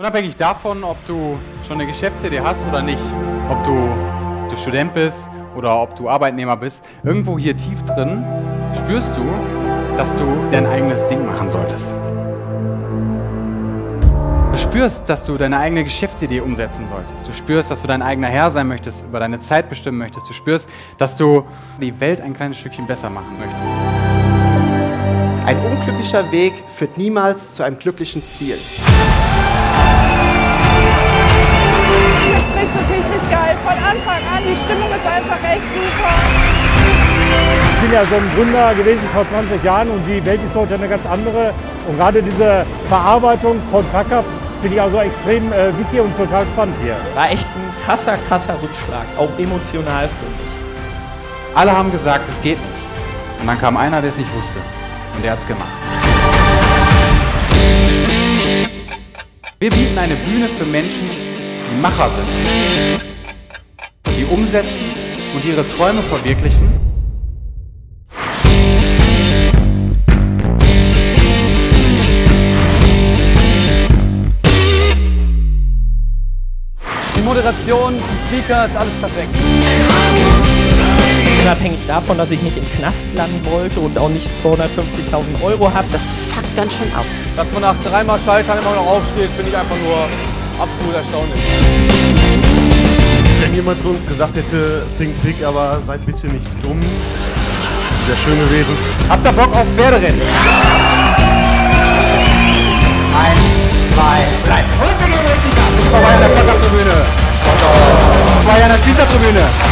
Unabhängig davon, ob du schon eine Geschäftsidee hast oder nicht, ob du, du Student bist oder ob du Arbeitnehmer bist, irgendwo hier tief drin spürst du, dass du dein eigenes Ding machen solltest. Du spürst, dass du deine eigene Geschäftsidee umsetzen solltest. Du spürst, dass du dein eigener Herr sein möchtest, über deine Zeit bestimmen möchtest. Du spürst, dass du die Welt ein kleines Stückchen besser machen möchtest. Ein unglücklicher Weg führt niemals zu einem glücklichen Ziel. Ist einfach echt super. Ich bin ja so ein Gründer gewesen vor 20 Jahren und die Welt ist heute eine ganz andere. Und gerade diese Verarbeitung von Fuck-Ups finde ich also extrem äh, wichtig und total spannend hier. War echt ein krasser, krasser Rückschlag, auch emotional für mich. Alle haben gesagt, es geht nicht. Und dann kam einer, der es nicht wusste. Und der hat es gemacht. Wir bieten eine Bühne für Menschen, die Macher sind, umsetzen und ihre Träume verwirklichen. Die Moderation, die Speaker, ist alles perfekt. Unabhängig davon, dass ich nicht im Knast landen wollte und auch nicht 250.000 Euro habe, das Fuck ganz schön ab. Dass man nach dreimal Scheitern immer noch aufsteht, finde ich einfach nur absolut erstaunlich wenn jemand zu uns gesagt hätte, think big, aber seid bitte nicht dumm. Sehr schön gewesen. Habt ihr Bock auf Pferderennen? Eins, zwei, drei. Und wir gehen richtig Vorbei an der Vordertribüne. Vorbei an der Schießertribüne.